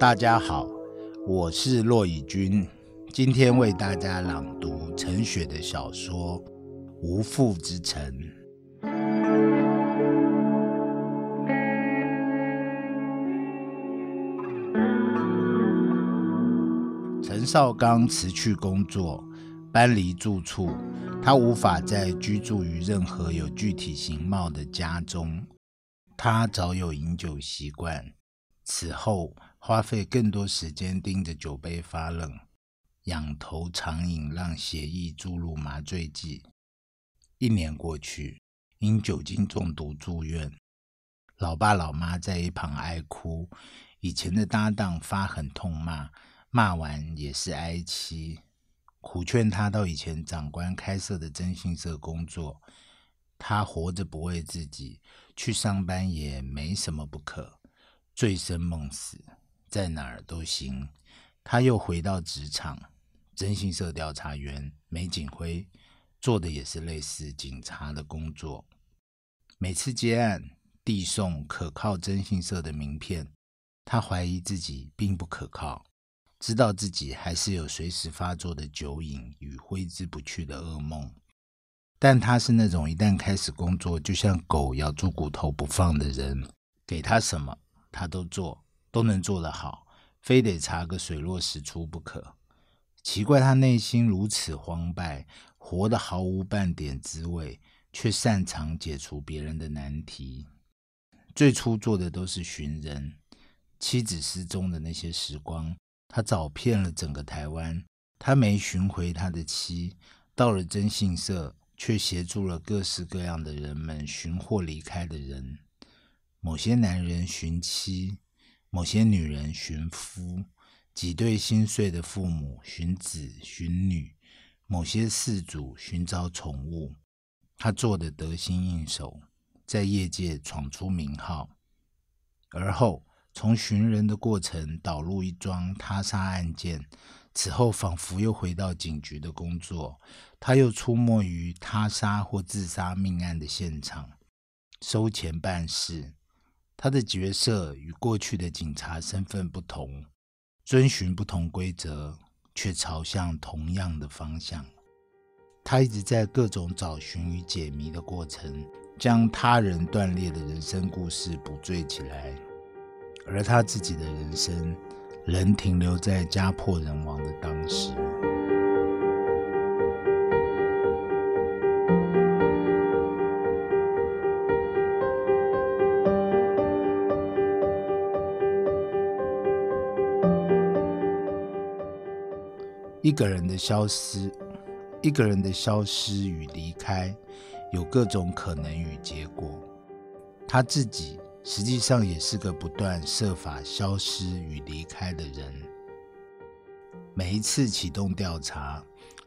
大家好，我是骆以军，今天为大家朗读陈雪的小说《无父之城》。陈少刚辞去工作，搬离住处，他无法再居住于任何有具体形貌的家中。他早有饮酒习惯，此后。花费更多时间盯着酒杯发愣，仰头长饮，让血液注入麻醉剂。一年过去，因酒精中毒住院，老爸老妈在一旁哀哭。以前的搭档发狠痛骂，骂完也是哀戚，苦劝他到以前长官开设的征信社工作。他活着不为自己，去上班也没什么不可，醉生梦死。在哪儿都行。他又回到职场，征信社调查员，梅景辉做的也是类似警察的工作。每次接案递送可靠征信社的名片，他怀疑自己并不可靠，知道自己还是有随时发作的酒瘾与挥之不去的噩梦。但他是那种一旦开始工作，就像狗咬住骨头不放的人，给他什么他都做。都能做得好，非得查个水落石出不可。奇怪，他内心如此荒败，活得毫无半点滋味，却擅长解除别人的难题。最初做的都是寻人，妻子失踪的那些时光，他找遍了整个台湾，他没寻回他的妻。到了征信社，却协助了各式各样的人们寻获离开的人。某些男人寻妻。某些女人寻夫，几对心碎的父母寻子寻女，某些事主寻找宠物，他做的得心应手，在业界闯出名号。而后从寻人的过程导入一桩他杀案件，此后仿佛又回到警局的工作，他又出没于他杀或自杀命案的现场，收钱办事。他的角色与过去的警察身份不同，遵循不同规则，却朝向同样的方向。他一直在各种找寻与解谜的过程，将他人断裂的人生故事补缀起来，而他自己的人生仍停留在家破人亡的当一个人的消失，一个人的消失与离开，有各种可能与结果。他自己实际上也是个不断设法消失与离开的人。每一次启动调查，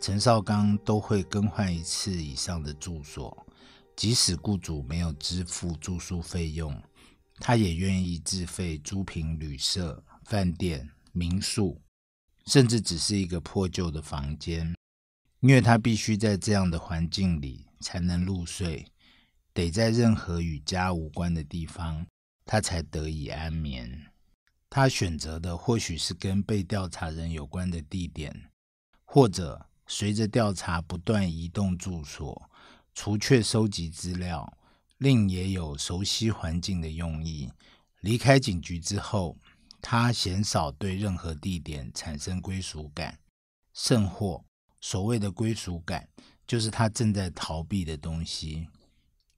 陈少刚都会更换一次以上的住所，即使雇主没有支付住宿费用，他也愿意自费租赁旅社、饭店、民宿。甚至只是一个破旧的房间，因为他必须在这样的环境里才能入睡，得在任何与家无关的地方，他才得以安眠。他选择的或许是跟被调查人有关的地点，或者随着调查不断移动住所，除却收集资料，另也有熟悉环境的用意。离开警局之后。他鲜少对任何地点产生归属感，甚或所谓的归属感，就是他正在逃避的东西。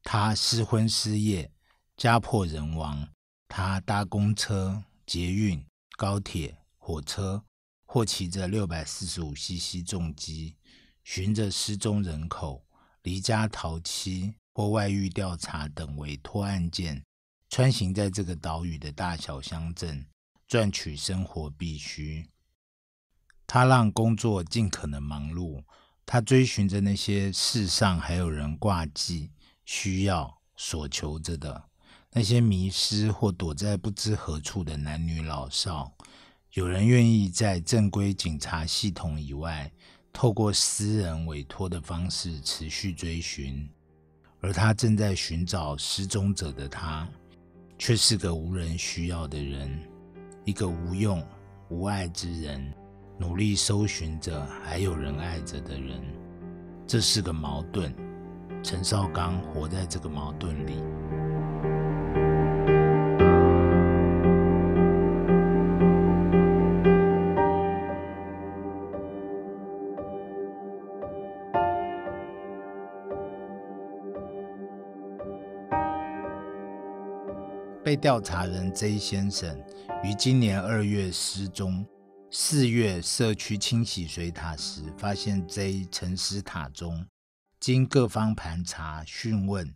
他失婚失业，家破人亡，他搭公车、捷运、高铁、火车，或骑着六百四十五 CC 重机，循着失踪人口、离家逃妻或外遇调查等委托案件，穿行在这个岛屿的大小乡镇。赚取生活必须，他让工作尽可能忙碌。他追寻着那些世上还有人挂记、需要、所求着的那些迷失或躲在不知何处的男女老少。有人愿意在正规警察系统以外，透过私人委托的方式持续追寻，而他正在寻找失踪者的他，却是个无人需要的人。一个无用无爱之人，努力搜寻着还有人爱着的人，这是个矛盾。陈绍刚活在这个矛盾里。被调查人 J 先生于今年二月失踪。四月社区清洗水塔时，发现 J 沉尸塔中。经各方盘查讯问，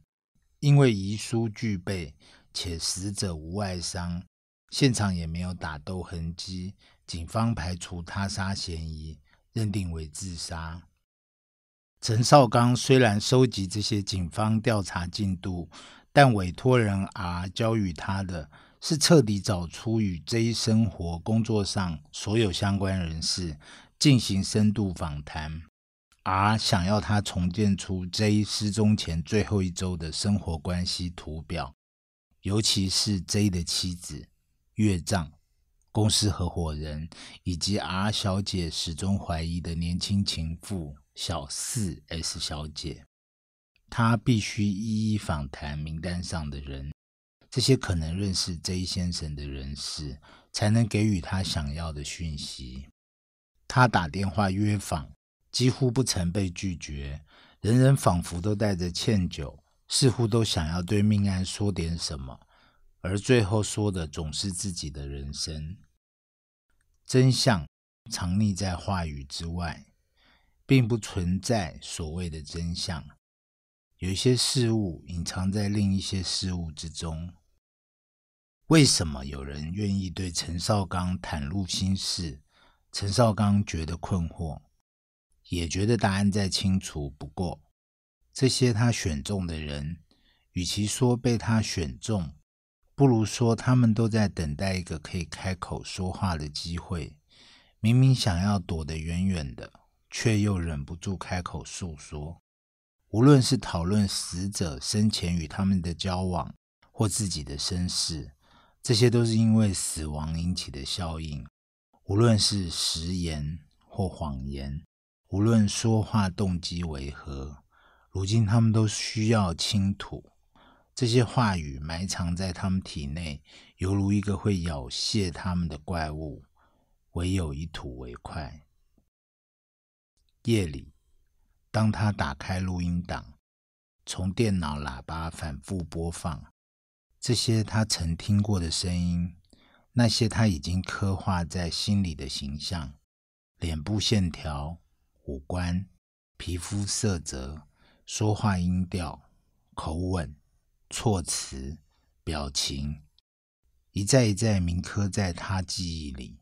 因为遗书具备且死者无外伤，现场也没有打斗痕迹，警方排除他杀嫌疑，认定为自杀。陈少刚虽然收集这些警方调查进度。但委托人 R 交予他的是彻底找出与 J 生活、工作上所有相关人士进行深度访谈。R 想要他重建出 J 失踪前最后一周的生活关系图表，尤其是 J 的妻子、岳丈、公司合伙人以及 R 小姐始终怀疑的年轻情妇小四 S 小姐。他必须一一访谈名单上的人，这些可能认识 J 先生的人士，才能给予他想要的讯息。他打电话约访，几乎不曾被拒绝，人人仿佛都带着歉疚，似乎都想要对命案说点什么，而最后说的总是自己的人生。真相藏匿在话语之外，并不存在所谓的真相。有些事物隐藏在另一些事物之中。为什么有人愿意对陈少刚袒露心事？陈少刚觉得困惑，也觉得答案再清楚不过。这些他选中的人，与其说被他选中，不如说他们都在等待一个可以开口说话的机会。明明想要躲得远远的，却又忍不住开口诉说。无论是讨论死者生前与他们的交往，或自己的身世，这些都是因为死亡引起的效应。无论是实言或谎言，无论说话动机为何，如今他们都需要倾吐。这些话语埋藏在他们体内，犹如一个会咬噬他们的怪物，唯有一吐为快。夜里。当他打开录音档，从电脑喇叭反复播放这些他曾听过的声音，那些他已经刻画在心里的形象：脸部线条、五官、皮肤色泽、说话音调、口吻、措辞、表情，一再一再铭刻在他记忆里。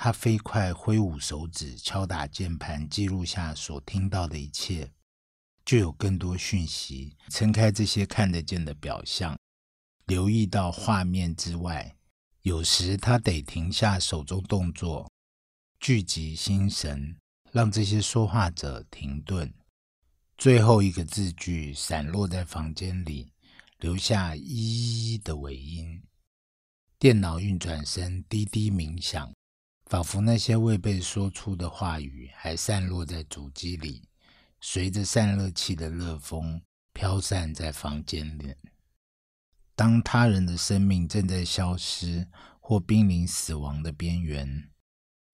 他飞快挥舞手指，敲打键盘，记录下所听到的一切。就有更多讯息撑开这些看得见的表象，留意到画面之外。有时他得停下手中动作，聚集心神，让这些说话者停顿。最后一个字句散落在房间里，留下“咦”的尾音。电脑运转声滴滴鸣响。仿佛那些未被说出的话语还散落在主机里，随着散热器的热风飘散在房间里。当他人的生命正在消失或濒临死亡的边缘，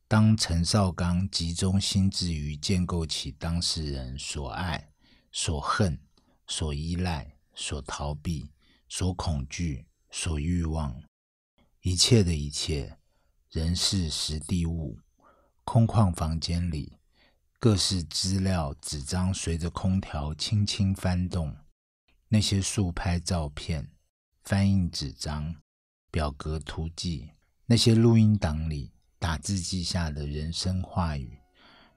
当陈少刚集中心智于建构起当事人所爱、所恨、所依赖、所逃避、所恐惧、所欲望，一切的一切。人事实地物，空旷房间里，各式资料纸张随着空调轻轻翻动。那些速拍照片、翻印纸张、表格图记，那些录音档里打字记下的人生话语，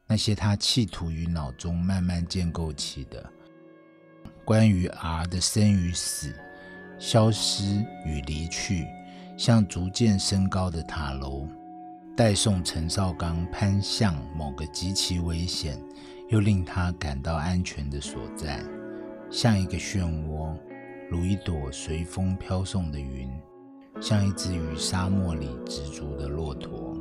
那些他企图于脑中慢慢建构起的关于 R 的生与死、消失与离去。像逐渐升高的塔楼，带送陈绍刚攀向某个极其危险又令他感到安全的所在，像一个漩涡，如一朵随风飘送的云，像一只于沙漠里执着的骆驼。